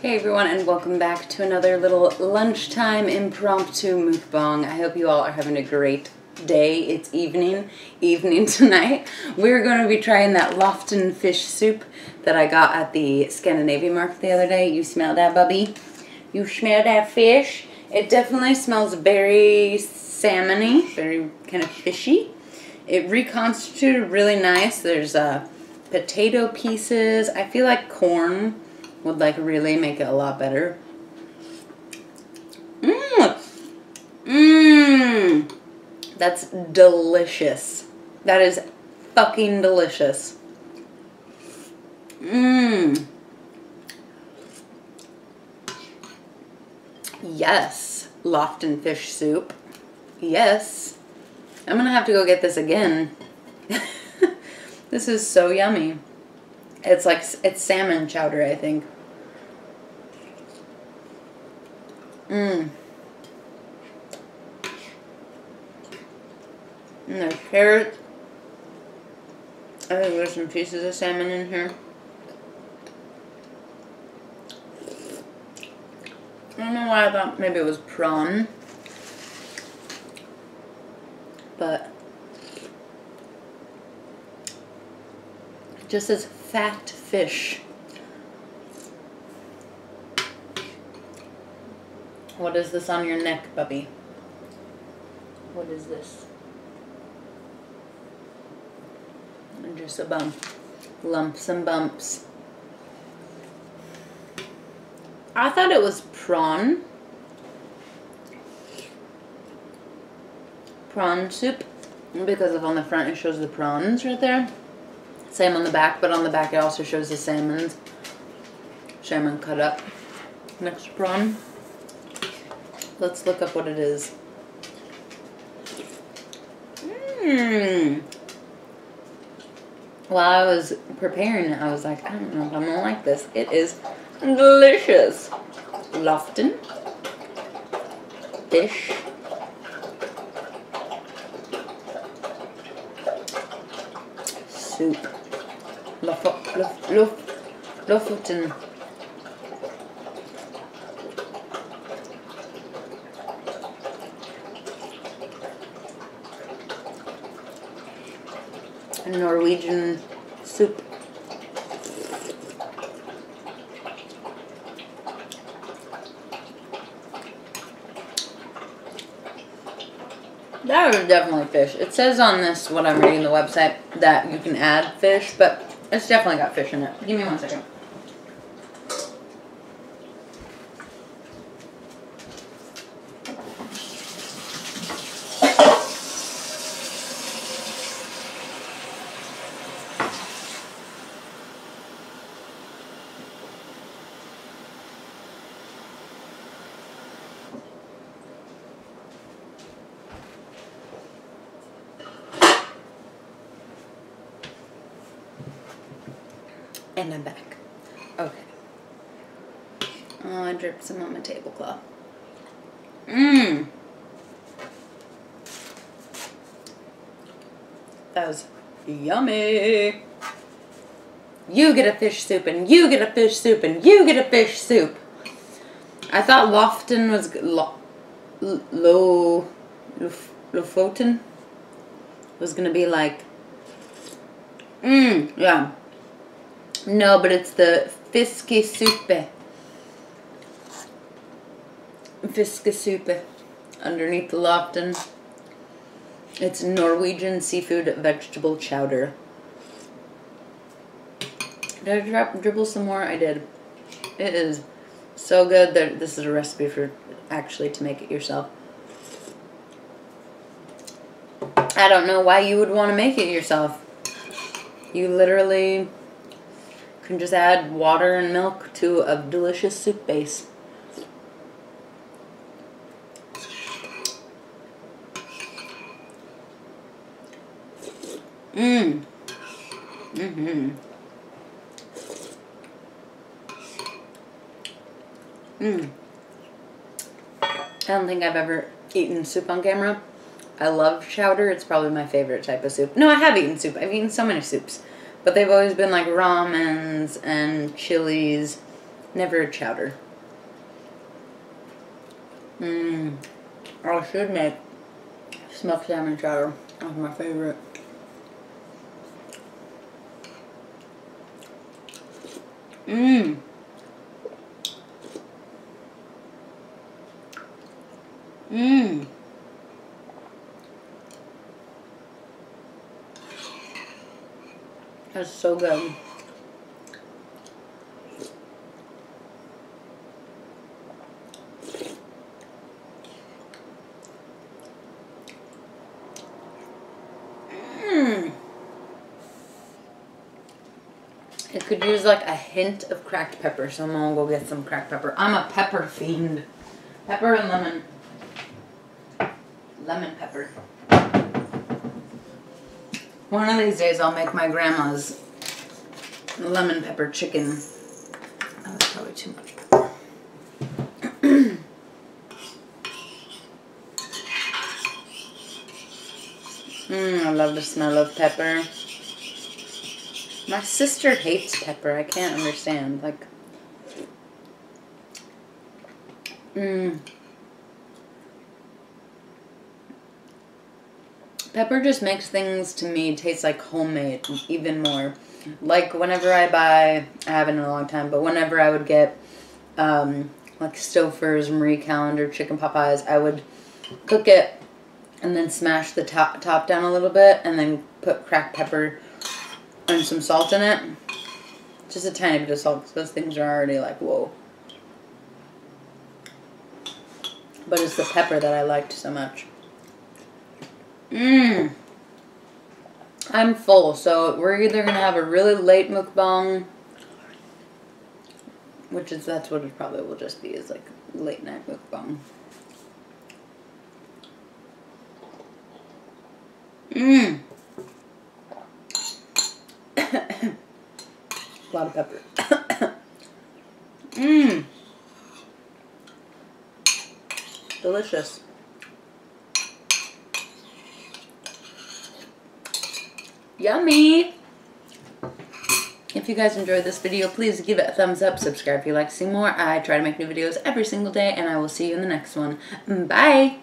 Hey everyone and welcome back to another little lunchtime impromptu mukbang. I hope you all are having a great day. It's evening, evening tonight. We're going to be trying that Lofton fish soup that I got at the Scandinavian market the other day. You smell that, bubby? You smell that fish? It definitely smells very salmony, very kind of fishy. It reconstituted really nice. There's uh, potato pieces. I feel like corn would like really make it a lot better. Mmm. Mmm. That's delicious. That is fucking delicious. Mmm. Yes. Lofton fish soup. Yes. I'm gonna have to go get this again. this is so yummy. It's like, it's salmon chowder, I think. Mmm. And there's carrots. I oh, think there's some pieces of salmon in here. I don't know why I thought maybe it was prawn. But just as fat fish. What is this on your neck, Bubby? What is this? Just a bump. Lumps and bumps. I thought it was prawn. Prawn soup. Because of on the front it shows the prawns right there. Same on the back, but on the back it also shows the salmons. Salmon cut up. Next prawn. Let's look up what it is. Mmm. While I was preparing it, I was like, I don't know if I'm gonna like this. It is delicious. Lofton. Fish. Soup. Lofoten. Norwegian soup. That is definitely fish. It says on this, what I'm reading the website, that you can add fish, but it's definitely got fish in it. Give me one second. And I'm back. Okay. Oh, I dripped some on my tablecloth. Mmm. That was yummy. You get a fish soup, and you get a fish soup, and you get a fish soup. I thought Lofton was lo, low, Lofoten was gonna be like, mmm, yeah. No, but it's the fiskesuppe. Fiskesuppe underneath the Lofton. It's Norwegian seafood vegetable chowder. Did I drop, dribble some more? I did. It is so good that this is a recipe for actually to make it yourself. I don't know why you would want to make it yourself. You literally can just add water and milk to a delicious soup base. Mmm. Mm-hmm. Mmm. I don't think I've ever eaten soup on camera. I love chowder. It's probably my favorite type of soup. No, I have eaten soup. I've eaten so many soups. But they've always been like ramens and chilies Never chowder. Mmm. I should make smoked salmon chowder. That's my favorite. Mmm. That's so good. Mmm. It could use like a hint of cracked pepper, so I'm gonna go get some cracked pepper. I'm a pepper fiend. Pepper and lemon. Lemon pepper. One of these days I'll make my grandma's lemon pepper chicken. Oh, that's probably too much pepper. Mmm, I love the smell of pepper. My sister hates pepper. I can't understand. Like, mmm. Pepper just makes things to me taste like homemade even more. Like whenever I buy, I haven't in a long time, but whenever I would get um, like Stouffer's, Marie Callender, chicken pot pies, I would cook it and then smash the top, top down a little bit and then put cracked pepper and some salt in it. Just a tiny bit of salt because those things are already like, whoa. But it's the pepper that I liked so much. Mmm. I'm full, so we're either going to have a really late mukbang, which is, that's what it probably will just be, is like late night mukbang. Mmm. a lot of pepper. Mmm. Delicious. Yummy! If you guys enjoyed this video, please give it a thumbs up, subscribe if you like to see more. I try to make new videos every single day, and I will see you in the next one. Bye!